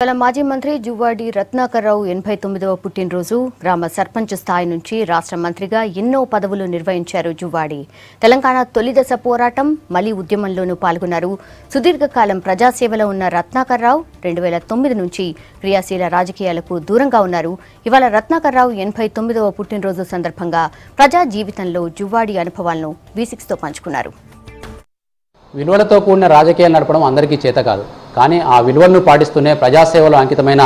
ఇవాళ మాజీ మంత్రి జువ్వాడి రత్నాకర్రావు ఎనభై తొమ్మిదవ పుట్టినరోజు గ్రామ సర్పంచ్ స్థాయి నుంచి రాష్ట్ర మంత్రిగా ఎన్నో పదవులు నిర్వహించారు జువ్వాడి. తెలంగాణ తొలి దశ పోరాటం మలి ఉద్యమంలోనూ పాల్గొన్నారు. సుదీర్ఘకాలం ప్రజాసేవలో ఉన్న రత్నాకర్రావు రెండు వేల తొమ్మిది నుంచి క్రియాశీల రాజకీయాలకు దూరంగా ఉన్నారు. ఇవాళ రత్నాకర్రావు ఎనభై తొమ్మిదవ పుట్టినరోజు సందర్భంగా ప్రజా జీవితంలో జువ్వాడి అనుభవాలను తో పంచుకున్నారు. విలువలతో కూడిన రాజకీయాలు నడపడం అందరికీ చేత కాదు. కానీ ఆ విలువలను పాటిస్తూనే ప్రజాసేవలో అంకితమైన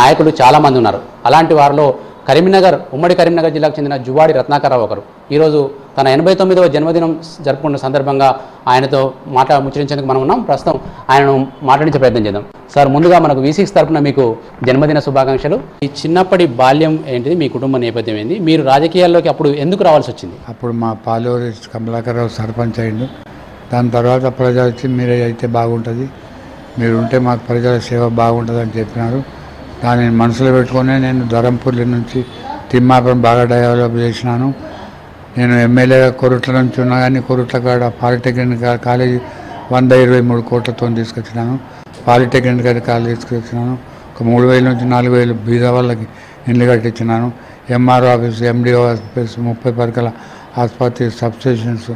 నాయకులు చాలామంది ఉన్నారు. అలాంటి వారిలో కరీంనగర్ ఉమ్మడి కరీంనగర్ జిల్లాకు చెందిన జువాడి రత్నాకరరావు ఒకరు. ఈరోజు తన ఎనభై తొమ్మిదవ జన్మదినం జరుపుకున్న సందర్భంగా ఆయనతో మాట్లా ముచ్చరించేందుకు మనం ఉన్నాం. ప్రస్తుతం ఆయనను మాట్లాడించే ప్రయత్నం చేద్దాం. సార్ ముందుగా మనకు వీసీక్స్ తరఫున మీకు జన్మదిన శుభాకాంక్షలు. ఈ చిన్నప్పటి బాల్యం ఏంటిది? మీ కుటుంబ నేపథ్యం ఏంది? మీరు రాజకీయాల్లోకి అప్పుడు ఎందుకు రావాల్సి వచ్చింది? అప్పుడు మా పాలూరి కమలాకర్రావు సర్పంచ్ అయ్యిండు. దాని తర్వాత ప్రజా వచ్చి మీరే అయితే బాగుంటుంది. మీరు ఉంటే మాకు ప్రజల సేవ బాగుంటుంది అని చెప్పినారు. దానిని మనసులో పెట్టుకొని నేను ధరంపూర్లి నుంచి తిమ్మాపురం బాగా డెవలప్ చేసినాను. నేను ఎమ్మెల్యేగా కొరుట్ల నుంచి ఉన్నా కానీ కొరుట్ల కాడ పాలిటెక్నిక్ కాలేజీ వంద ఇరవై మూడు కోట్లతో తీసుకొచ్చినాను. Polytechnic college తీసుకొచ్చినాను. ఒక మూడు వేల నుంచి నాలుగు వేలు బీద వాళ్ళకి ఇండ్లు కట్టించినాను. ఎంఆర్ఓ ఆఫీస్ ఎండిఓ ఆఫీస్ ముప్పై పరకల ఆసుపత్రి సబ్స్టేషన్స్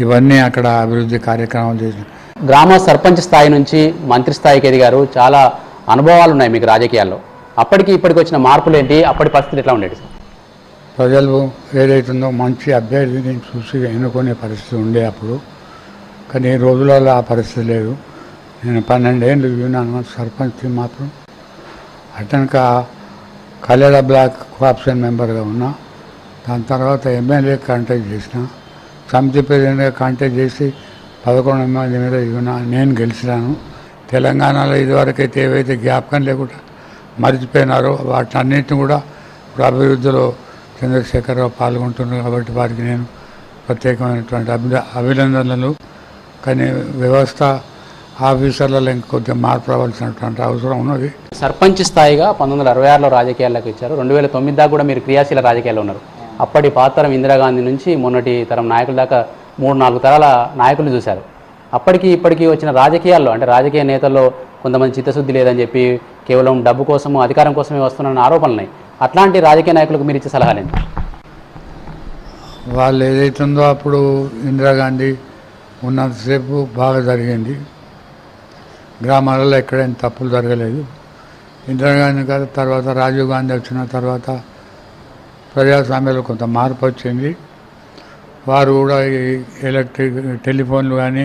ఇవన్నీ అక్కడ అభివృద్ధి కార్యక్రమాలు చేసినాను. గ్రామ సర్పంచ్ స్థాయి నుంచి మంత్రి స్థాయికి ఎదిగారు. చాలా అనుభవాలు ఉన్నాయి మీకు రాజకీయాల్లో. అప్పటికి ఇప్పటికి వచ్చిన మార్పులు ఏంటి అప్పటి పరిస్థితి ఎట్లా ఉండేది సార్? ప్రజలు ఏదైతుందో మంచి అభ్యర్థిని చూసి ఎన్నుకునే పరిస్థితి ఉండే అప్పుడు. కానీ ఈ రోజులలో ఆ పరిస్థితి లేదు. నేను పన్నెండేళ్ళు విన్నాను. సర్పంచ్ మాత్రం అటెనక కళ్యాణ బ్లాక్ కోఆప్షన్ మెంబర్గా ఉన్నా దాని తర్వాత ఎమ్మెల్యే కాంటాక్ట్ చేసిన సమితి ప్రెసిడెంట్గా కాంటాక్ట్ చేసి పదకొండు మంది మీద నేను గెలిచినాను. తెలంగాణలో ఇదివరకైతే ఏవైతే జ్ఞాపకం లేకుండా మర్చిపోయినారో వాటన్నిటిని కూడా ఇప్పుడు అభివృద్ధిలో చంద్రశేఖరరావు పాల్గొంటున్నారు కాబట్టి వారికి నేను ప్రత్యేకమైనటువంటి అభి అభినందనలు. కానీ వ్యవస్థ ఆఫీసర్లలో ఇంకొద్దిగా మార్పు రావాల్సినటువంటి అవసరం ఉన్నది. సర్పంచ్ స్థాయిగా పంతొమ్మిది వందల అరవై ఆరులో రాజకీయాల్లోకి ఇచ్చారు రెండు వేల తొమ్మిది దాకా కూడా మీరు క్రియాశీల రాజకీయాల్లో ఉన్నారు. అప్పటి పాతరం ఇందిరాగాంధీ నుంచి మొన్నటి తరం నాయకుల దాకా మూడు నాలుగు తరాల నాయకులు చూశారు. అప్పటికి ఇప్పటికీ వచ్చిన రాజకీయాల్లో అంటే రాజకీయ నేతల్లో కొంతమంది చిత్తశుద్ధి లేదని చెప్పి కేవలం డబ్బు కోసము అధికారం కోసమే వస్తున్న ఆరోపణలు. ఉన్నాయి అట్లాంటి రాజకీయ నాయకులకు మీరు ఇచ్చే సలహాలు ఏంటి? వాళ్ళు ఏదైతుందో అప్పుడు ఇందిరాగాంధీ ఉన్నంతసేపు బాగా జరిగింది. గ్రామాలలో ఎక్కడైనా తప్పులు జరగలేదు. ఇందిరాగాంధీ గారి తర్వాత రాజీవ్ గాంధీ వచ్చిన తర్వాత ప్రజాస్వామ్యంలో కొంత మార్పు వచ్చింది. వారు కూడా ఎలక్ట్రిక్ టెలిఫోన్లు కానీ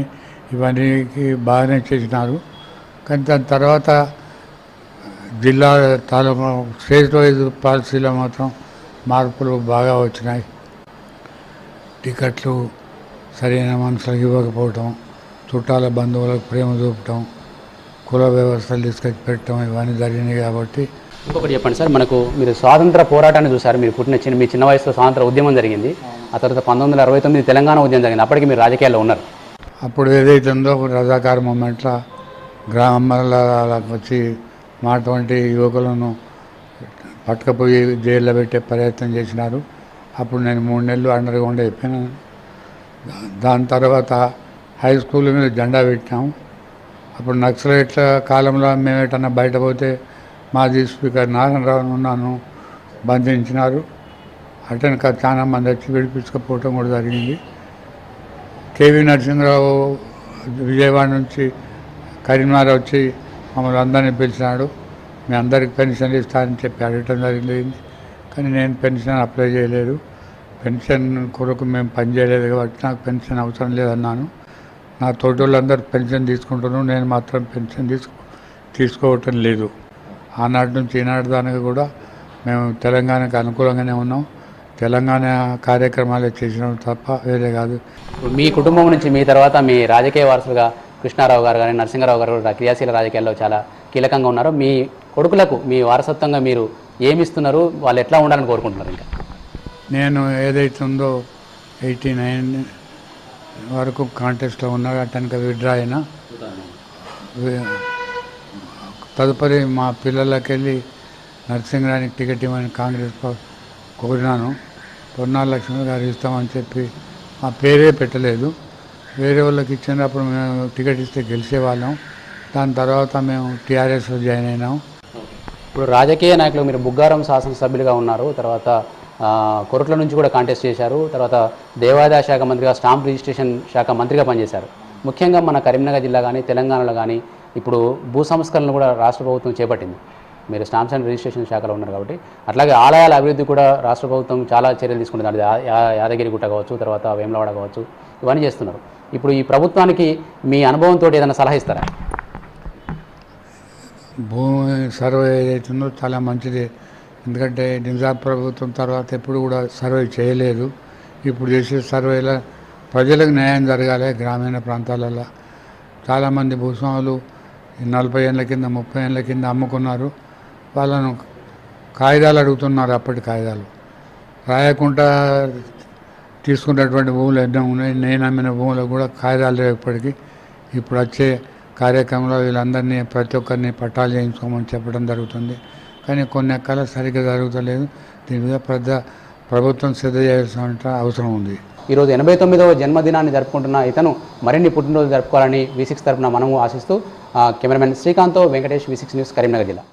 ఇవన్నీకి బాగానే చేసినారు. కానీ దాని తర్వాత జిల్లా తాలూకా స్టేట్ వైజ్ పాలసీలో మాత్రం మార్పులు బాగా వచ్చినాయి. టికెట్లు సరైన మనుషులకు ఇవ్వకపోవటం చుట్టాల బంధువులకు ప్రేమ చూపటం కుల వ్యవస్థలు తీసుకొచ్చి పెట్టడం ఇవన్నీ జరిగినాయి కాబట్టి ఇంకొకటి చెప్పండి సార్ మనకు మీరు స్వాతంత్ర పోరాటాన్ని చూసారు మీరు పుట్టిన చిన్న మీ చిన్న వయసులో స్వాతంత్ర ఉద్యమం జరిగింది. ఆ తర్వాత పంతొమ్మిది వందల అరవై తొమ్మిది తెలంగాణ ఉద్యమం జరిగింది. అప్పటికి మీరు రాజకీయాల్లో ఉన్నారు. అప్పుడు ఏదైతే ఉందో రజాకార్ మూమెంట్లో గ్రామాలకు వచ్చి మాటువంటి యువకులను పట్టుకపోయి జైల్లో పెట్టే ప్రయత్నం చేసినారు. అప్పుడు నేను మూడు నెలలు అండర్గ్రౌండ్ అయిపోయాను. దాని తర్వాత హై స్కూల్ మీద జెండా పెట్టాము. అప్పుడు నక్సలైట్ల కాలంలో మేము ఎటన్నా బయట పోతే మాజీ స్పీకర్ నారాయణరావు ఉన్నాను బంధించినారు. అటెనక చాలా మంది వచ్చి విడిపించకపోవటం కూడా జరిగింది. కేవీ నరసింహరావు విజయవాడ నుంచి కరీంనగర్ వచ్చి మమ్మల్ని అందరినీ పిలిచినాడు. మీ అందరికి పెన్షన్ ఇస్తానని చెప్పి అడగటం జరిగింది. కానీ నేను పెన్షన్ అప్లై చేయలేదు. పెన్షన్ కొరకు మేము పని చేయలేదు కాబట్టి నాకు పెన్షన్ అవసరం లేదన్నాను. నా తోటి వాళ్ళందరూ పెన్షన్ తీసుకుంటున్నాను నేను మాత్రం పెన్షన్ తీసుకో తీసుకోవటం లేదు. ఆనాటి నుంచి ఈనాటి దానికి కూడా మేము తెలంగాణకు అనుకూలంగానే ఉన్నాం. తెలంగాణ కార్యక్రమాలే చేసినాం తప్ప వేరే కాదు. మీ కుటుంబం నుంచి మీ తర్వాత మీ రాజకీయ వారసులుగా కృష్ణారావు గారు కానీ నరసింహారావు గారు కూడా క్రియాశీల రాజకీయాల్లో చాలా కీలకంగా ఉన్నారు. మీ కొడుకులకు మీ వారసత్వంగా మీరు ఏమి ఇస్తున్నారు వాళ్ళు ఎట్లా ఉండాలని కోరుకుంటున్నారు ఇంకా? నేను ఏదైతే ఉందో ఎయిటీ నైన్ వరకు కాంటెస్ట్లో ఉన్నా అతనికి విడ్రా అయినా. తదుపరి మా పిల్లలకి వెళ్ళి నరసింహరానికి టికెట్ ఇవ్వని కాంగ్రెస్ కోరినాను. పొన్నాల లక్ష్మి గారు ఇస్తామని చెప్పి ఆ పేరే పెట్టలేదు. వేరే వాళ్ళకి ఇచ్చినప్పుడు మేము టికెట్ ఇస్తే గెలిచేవాళ్ళం దాని తర్వాత మేము టీఆర్ఎస్లో జాయిన్ అయినాం. ఇప్పుడు రాజకీయ నాయకులు మీరు బుగ్గారం శాసనసభ్యులుగా ఉన్నారు. తర్వాత కొరట్ల నుంచి కూడా కాంటెస్ట్ చేశారు. తర్వాత దేవాదాయ శాఖ మంత్రిగా స్టాంప్ రిజిస్ట్రేషన్ శాఖ మంత్రిగా పనిచేశారు. ముఖ్యంగా మన కరీంనగర్ జిల్లా కానీ తెలంగాణలో కానీ ఇప్పుడు భూ సంస్కరణలు కూడా రాష్ట్ర ప్రభుత్వం చేపట్టింది. మీరు స్టాంప్స్ అండ్ రిజిస్ట్రేషన్ శాఖలో ఉన్నారు కాబట్టి అట్లాగే ఆలయాల అభివృద్ధి కూడా రాష్ట్ర ప్రభుత్వం చాలా చర్యలు తీసుకుంటుంది. అది యా- యా- యాదగిరి గుట్ట కావచ్చు తర్వాత వేములవాడ కావచ్చు ఇవన్నీ చేస్తున్నారు. ఇప్పుడు ఈ ప్రభుత్వానికి మీ అనుభవంతో ఏదైనా సలహా ఇస్తారా? భూమి సర్వే ఏదైతుందో చాలా మంచిది. ఎందుకంటే నిజాం ప్రభుత్వం తర్వాత ఎప్పుడు కూడా సర్వే చేయలేదు. ఇప్పుడు చేసే సర్వేలో ప్రజలకు న్యాయం జరగాలి గ్రామీణ ప్రాంతాలలో చాలామంది భూస్వాములు నలభై ఏళ్ళ కింద ముప్పై ఏళ్ళ కింద అమ్ముకున్నారు. వాళ్ళను కాగితాలు అడుగుతున్నారు అప్పటి కాగితాలు. రాయకుండా తీసుకున్నటువంటి భూములు ఎన్నో ఉన్నాయి. నేను అమ్మిన భూములకు కూడా కాగితాలు లేవు ఇప్పుడు వచ్చే కార్యక్రమంలో వీళ్ళందరినీ ప్రతి ఒక్కరిని పట్టాలు చేయించుకోమని చెప్పడం జరుగుతుంది. కానీ కొన్ని ఎక్కల సరిగ్గా జరుగుతలేదు. దీని మీద పెద్ద ప్రభుత్వం సిద్ధ చేయాల్సిన అవసరం ఉంది. ఈరోజు ఎనభై తొమ్మిదవ జన్మదినాన్ని జరుపుకుంటున్న ఇతను మరిన్ని పుట్టినరోజు జరుపుకోవాలని వి సిక్స్ తరఫున మనము ఆశిస్తూ ఆ, cameraman Srikanth Venkatesh V six news Karimnagar జిల్లా.